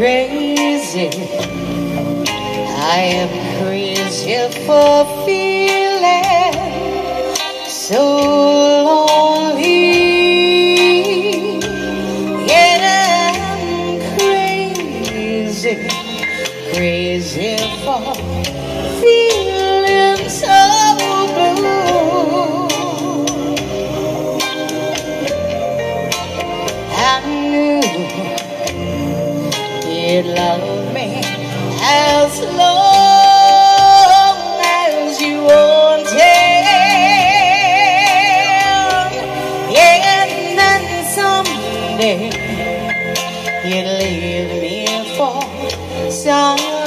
crazy. I am crazy for feeling so lonely. And I'm crazy, crazy for feeling love me as long as you want wanted. And then someday you'd leave me for somebody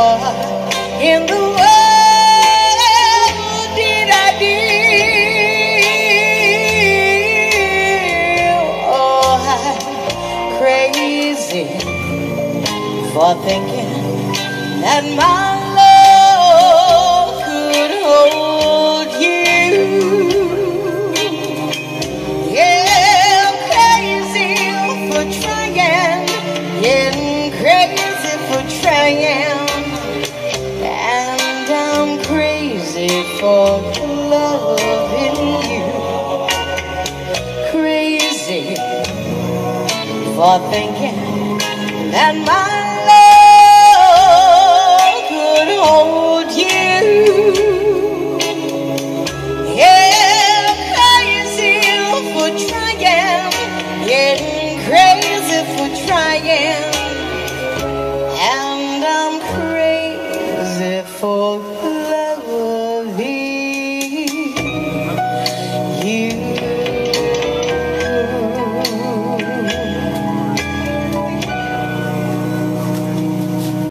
in the world did I do? Oh, I'm crazy for thinking that my love could hold you. Yeah, crazy for for loving you Crazy for thinking that my love could hold you. Yeah, crazy for trying. Getting crazy for trying. And I'm crazy for